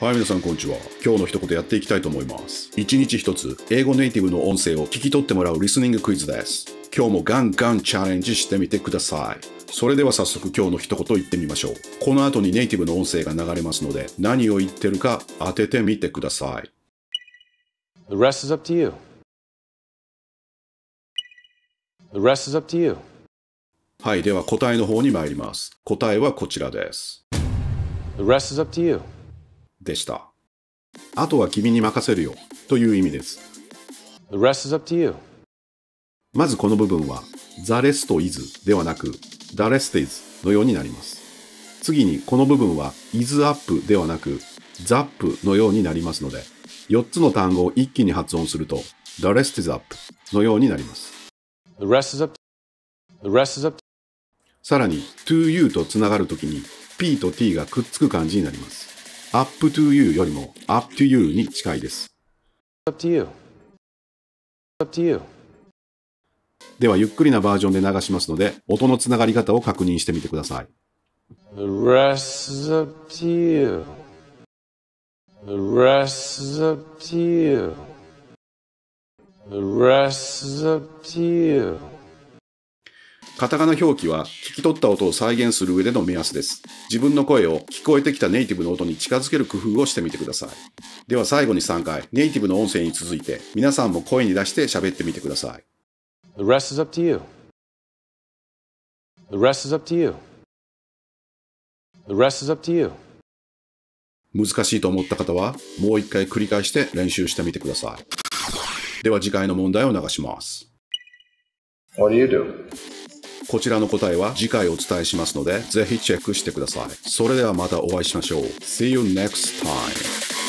はい、皆さんこんにちは。今日の一言やっていきたいと思います。一日一つ、英語ネイティブの音声を聞き取ってもらうリスニングクイズです。今日もガンガンチャレンジしてみてください。それでは早速今日の一言言ってみましょう。この後にネイティブの音声が流れますので、何を言ってるか当ててみてください。The rest is up to you. The rest is up to you. はい、では答えの方に参ります。答えはこちらです。The rest is up to you. でした。あとは君に任せるよという意味です。The rest is up to you. まずこの部分は The rest is ではなく The rest is のようになります。次にこの部分は is up ではなく The up のようになりますので、4つの単語を一気に発音すると The rest is up のようになります。さらに to you とつながるときに P と T がくっつく感じになります。Up to you よりも up to you に近いです。Up to you. Up to you. ではゆっくりなバージョンで流しますので、音のつながり方を確認してみてください。The rest is up to you. The rest is up to you. The rest is up to you. カタカナ表記は聞き取った音を再現する上での目安です。自分の声を聞こえてきたネイティブの音に近づける工夫をしてみてください。では最後に3回、ネイティブの音声に続いて皆さんも声に出して喋ってみてください。The rest is up to you. The rest is up to you. The rest is up to you. 難しいと思った方はもう一回繰り返して練習してみてください。では次回の問題を流します。What do you do? こちらの答えは次回お伝えしますので、ぜひチェックしてください。それではまたお会いしましょう。See you next time.